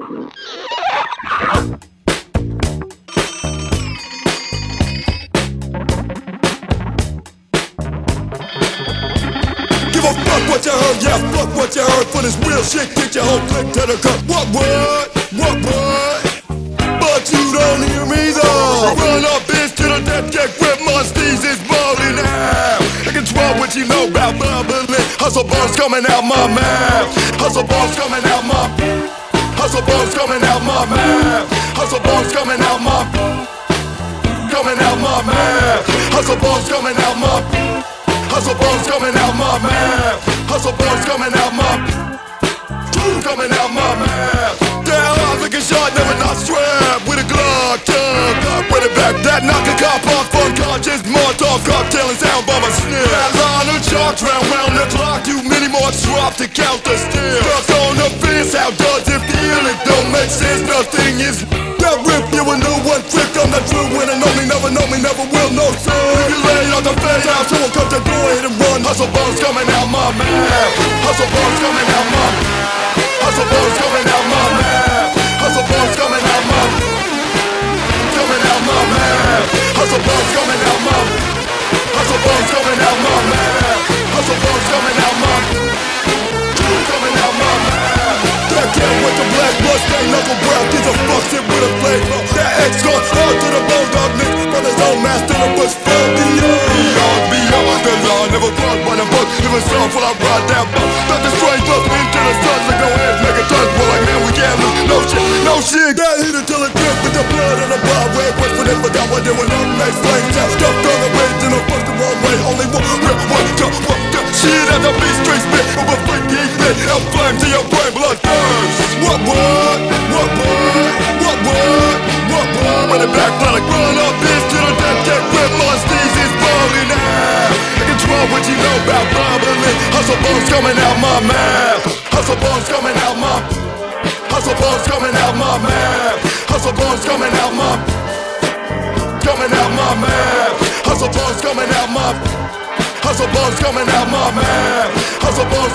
Give a fuck what you heard, yeah, fuck what you heard for this real shit. Get your whole click to the cup. What, what, what, what? But you don't hear me though. Run up, bitch, to the death, get grip, my steez is balling out. I can try what you know about bubbling. Hustle bars coming out my mouth. Hustle bars coming out my. Hustle bars coming out my mouth. Hustle bars coming out my. Coming out my mouth. Hustle bars coming out my. Hustle bones coming out my mouth. Hustle bones coming out my. Coming out my mouth. Down hard looking shot, never not strapped Molotov cocktail and sound bomb a sniff. That line of chalk round round the clock. You many more drop to count the still. Stuck on the fence, how does it feel? It don't make sense, nothing is. That rip you a new one trick. I'm not true I know me, never know me, never will know sir. If you lay out the fade out, someone come to go ahead and run. Hustle bones coming out my mouth. Hustle bones coming out my Hustle bones coming out my was far beyond. Beyond, beyond the law, never brought by the book. Living soft while I ride that boat. Not the straight up into the sun, like no hands, make a touch. Well, like man, we can't lose. No shit, no shit. That hit until it drip with the blood of the byway. Wait for them, forgot what they were on. Nice flames out, stuffed on the way to the fuck the wrong way. Only one real one to fuck the shit at the beat straight spit. A freaky spit, out flame to your brain, blood what, what, what, about bubbling. Hustle bones coming out my mouth. Hustle bones coming out my. Hustle bones coming out my mouth. Hustle bones coming out my. Coming out my mouth. Hustle bones coming out my. Hustle bones coming out my mouth. Hustle bones.